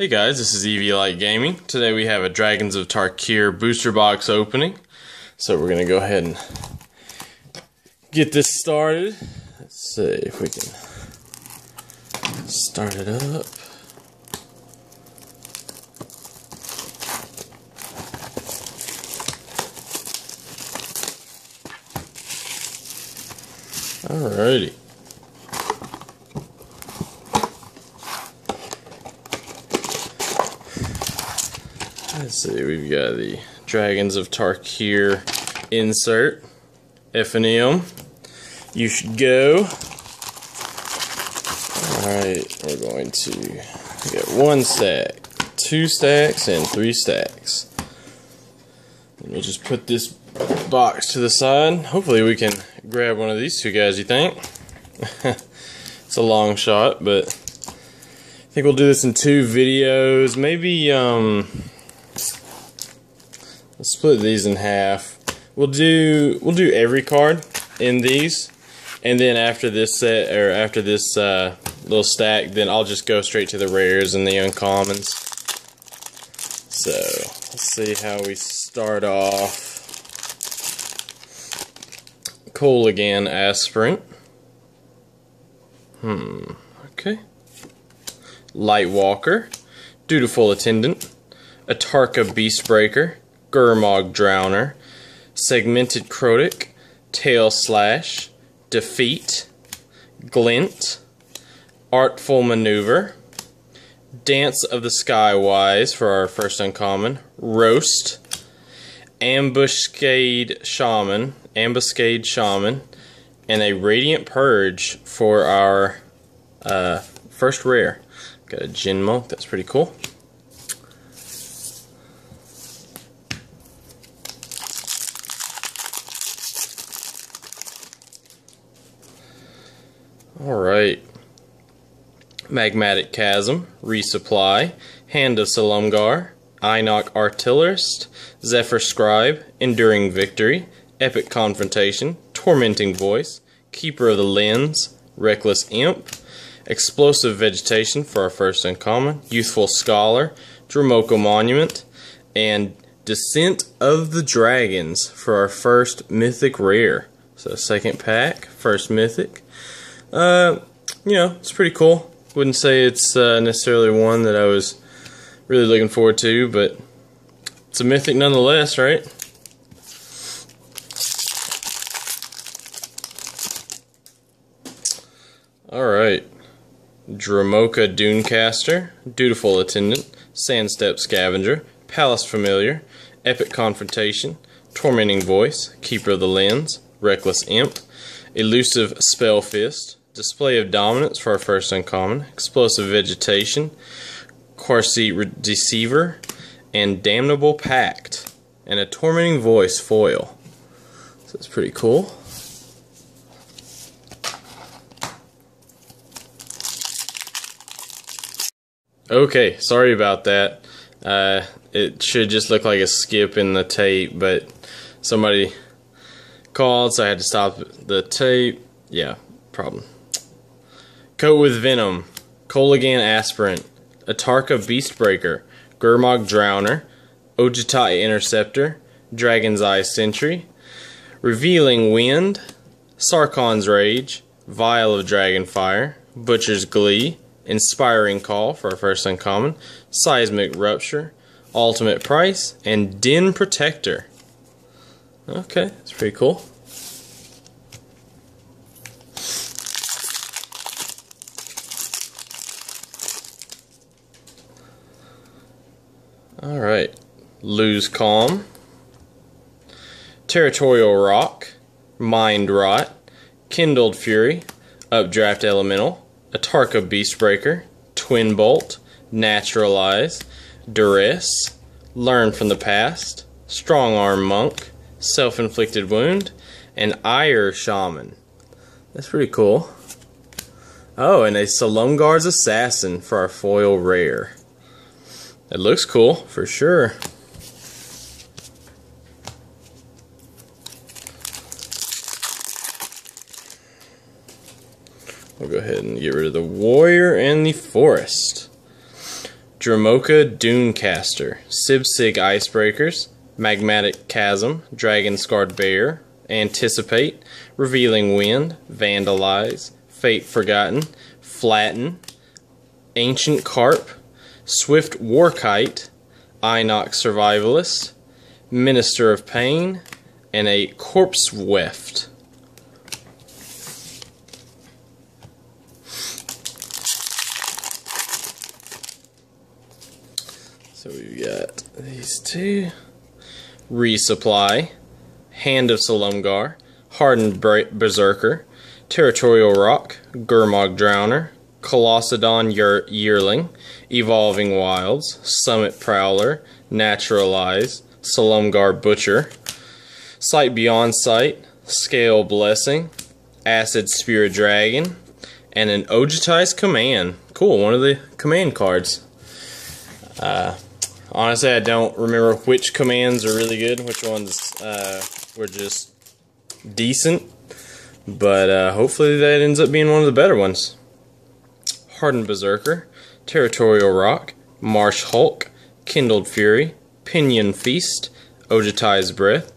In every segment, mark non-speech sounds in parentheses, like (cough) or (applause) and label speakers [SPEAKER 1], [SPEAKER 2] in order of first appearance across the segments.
[SPEAKER 1] Hey guys, this is Eviolite Gaming. Today we have a Dragons of Tarkir booster box opening. So we're going to go ahead and get this started. Let's see if we can start it up. Alrighty. Let's see, we've got the Dragons of Tarkir insert. F&M. You should go. Alright, we're going to get one stack, two stacks, and three stacks. We'll just put this box to the side. Hopefully we can grab one of these two guys, you think? (laughs) it's a long shot, but I think we'll do this in two videos. Maybe, um, Let's split these in half. We'll do we'll do every card in these, and then after this set or after this uh, little stack, then I'll just go straight to the rares and the uncommons. So let's see how we start off. Kolaghan Aspirant. Hmm. Okay. Lightwalker. Dutiful Attendant. Atarka Beastbreaker. Gurmag Drowner, Segmented Krotiq, Tail Slash, Defeat, Glint, Artful Maneuver, Dance of the Skywise for our first uncommon, Roast, Ambuscade Shaman, Ambuscade Shaman, and a Radiant Purge for our uh, first rare. Got a Gin Monk, that's pretty cool. Alright. Magmatic Chasm, Resupply, Hand of Silumgar, Ainok Artillerist, Zephyr Scribe, Enduring Victory, Epic Confrontation, Tormenting Voice, Keeper of the Lens, Reckless Imp, Explosive Vegetation for our first uncommon, Youthful Scholar, Dromoka Monument, and Descent of the Dragons for our first Mythic Rare. So second pack, first Mythic. Uh, you know, it's pretty cool. Wouldn't say it's uh, necessarily one that I was really looking forward to, but it's a mythic nonetheless, right? Alright. Dromoka Dunecaster, Dutiful Attendant, Sandstep Scavenger, Palace Familiar, Epic Confrontation, Tormenting Voice, Keeper of the Lens, Reckless Imp, Elusive Spell Fist, Display of Dominance for our first uncommon, Explosive Vegetation, Qarsi Deceiver, and Damnable Pact, and a Tormenting Voice foil. So it's pretty cool. Okay, sorry about that. Uh, it should just look like a skip in the tape, but somebody called, so I had to stop the tape. Yeah, problem. Coat with Venom, Kolaghan Aspirant, Atarka Beastbreaker, Gurmag Drowner, Ojutai Interceptor, Dragon's Eye Sentry, Revealing Wind, Sarkhan's Rage, Vial of Dragonfire, Butcher's Glee, Inspiring Call for our first uncommon, Seismic Rupture, Ultimate Price, and Den Protector. Okay, that's pretty cool. Alright. Lose Calm. Territorial Rock. Mind Rot. Kindled Fury. Updraft Elemental. Atarka Beastbreaker. Twin Bolt. Naturalize. Duress. Learn from the Past. Strong Arm Monk. Self Inflicted Wound. And Ire Shaman. That's pretty cool. Oh, and a Silumgar's Assassin for our foil rare. It looks cool, for sure. We'll go ahead and get rid of the warrior and the forest. Dromoka Dunecaster, Sibsig Icebreakers, Magmatic Chasm, Dragon Scarred Bear, Anticipate, Revealing Wind, Vandalize, Fate Forgotten, Flatten, Ancient Carp, Swift Warkite, Ainok Survivalist, Minister of Pain, and a Corpse Weft. So we've got these two. Resupply, Hand of Silumgar, Hardened Berserker, Territorial Rock, Gurmag Drowner, Colossodon Yearling, Evolving Wilds, Summit Prowler, Naturalize, Silumgar Butcher, Sight Beyond Sight, Scale Blessing, Acid-Spewer Dragon, and an Ojutai's Command. Cool, one of the command cards. Uh, honestly, I don't remember which commands are really good, which ones uh, were just decent. But uh, hopefully that ends up being one of the better ones. Hardened Berserker, Territorial Rock, Marsh Hulk, Kindled Fury, Pinion Feast, Ojutai's Breath,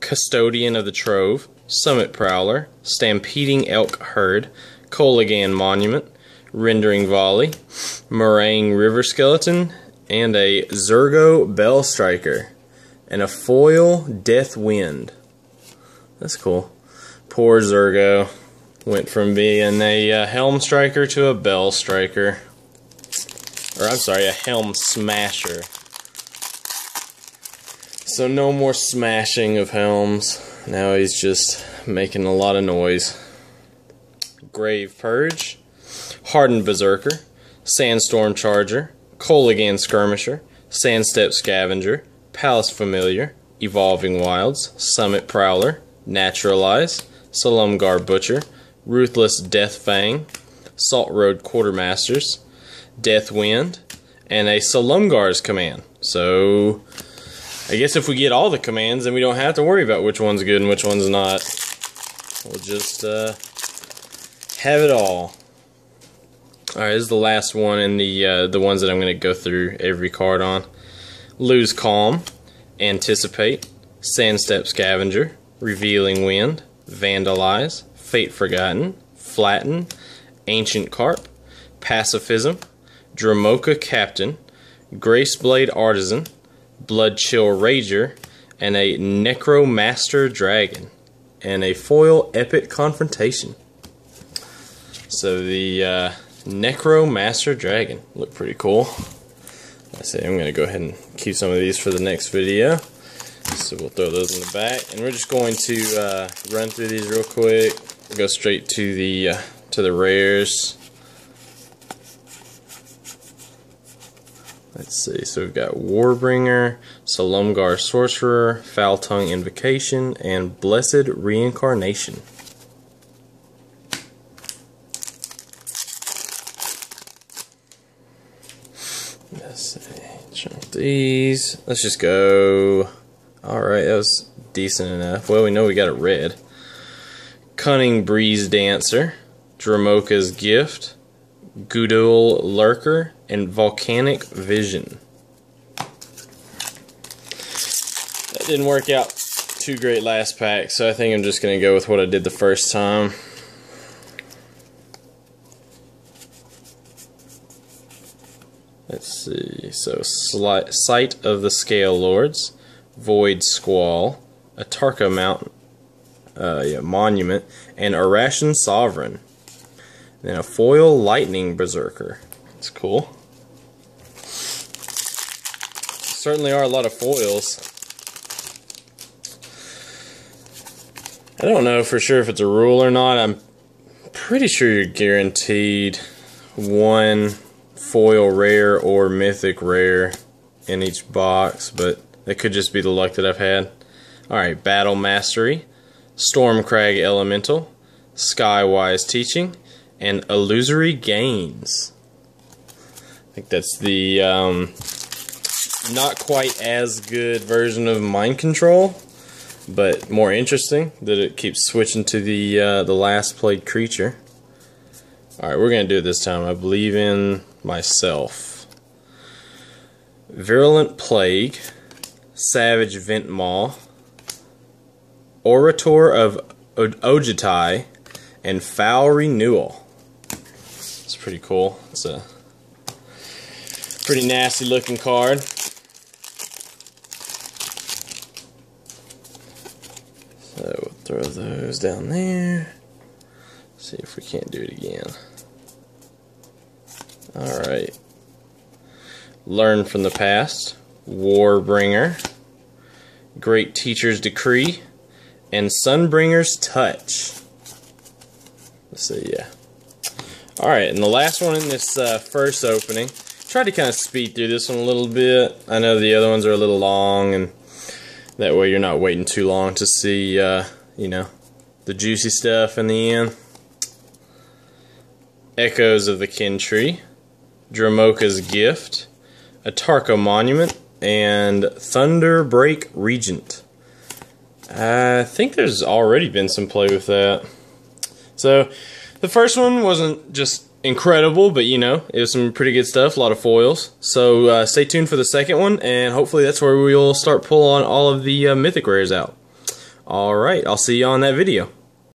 [SPEAKER 1] Custodian of the Trove, Summit Prowler, Stampeding Elk Herd, Kolaghan Monument, Rendering Volley, Marang River Skeleton, and a Zurgo Bell Striker, and a foil Death Wind. That's cool. Poor Zurgo went from being a uh, Helm Striker to a Bell Striker. Or, I'm sorry, a Helm Smasher. So, no more smashing of helms. Now he's just making a lot of noise. Grave Purge, Hardened Berserker, Sandstorm Charger, Kolaghan Skirmisher, Sandstep Scavenger, Palace Familiar, Evolving Wilds, Summit Prowler, Naturalize, Silumgar Butcher, Ruthless Death Fang, Salt Road Quartermasters, Death Wind, and a Silumgar's command. So, I guess if we get all the commands, then we don't have to worry about which one's good and which one's not. We'll just uh, have it all. Alright, this is the last one in the uh, the ones that I'm going to go through every card on. Lose Calm, Anticipate, Sandstep Scavenger, Revealing Wind, Vandalize, Fate Forgotten, Flatten, Ancient Carp, Pacifism, Dromoka Captain, Graceblade Artisan, Bloodchill Rager, and a Necromaster Dragon, and a foil Epic Confrontation. So the uh, Necromaster Dragon. Look pretty cool. I say I'm going to go ahead and keep some of these for the next video. So we'll throw those in the back. And we're just going to uh, run through these real quick. Go straight to the, uh, to the rares. Let's see, so we've got Warbringer, Silumgar Sorcerer, Foul Tongue Invocation, and Blessed Reincarnation. Let's see, these. Let's just go. Alright, that was decent enough. Well, we know we got a red. Cunning Breeze Dancer, Dromoka's Gift, Gudul Lurker, and Volcanic Vision. That didn't work out too great last pack, so I think I'm just going to go with what I did the first time. Let's see. So, Sight of the Scale Lords, Void Squall, Atarka Monument, uh, yeah, Monument, and Arashin Sovereign. Then a foil Lightning Berserker. That's cool. Certainly are a lot of foils. I don't know for sure if it's a rule or not. I'm pretty sure you're guaranteed one foil rare or mythic rare in each box, but it could just be the luck that I've had. Alright, Battle Mastery, Stormcrag Elemental, Skywise Teaching, and Illusory Gains. I think that's the um, not quite as good version of Mind Control, but more interesting that it keeps switching to the uh, the last played creature. Alright, we're going to do it this time. I believe in myself. Virulent Plague, Savage Vent Ventmaw, Orator of Ojutai, and Foul Renewal. It's pretty cool. It's a pretty nasty looking card. So we'll throw those down there. See if we can't do it again. Alright. Learn from the past. Warbringer. Great Teacher's Decree. And Sunbringer's Touch. Let's see, yeah. Alright, and the last one in this uh, first opening. Tried to kind of speed through this one a little bit. I know the other ones are a little long, and that way you're not waiting too long to see, uh, you know, the juicy stuff in the end. Echoes of the Kin Tree, Dromoka's Gift, Atarka Monument, and Thunderbreak Regent. I think there's already been some play with that. So, the first one wasn't just incredible, but you know, it was some pretty good stuff, a lot of foils. So, uh, stay tuned for the second one, and hopefully that's where we'll start pulling all of the uh, mythic rares out. Alright, I'll see you on that video.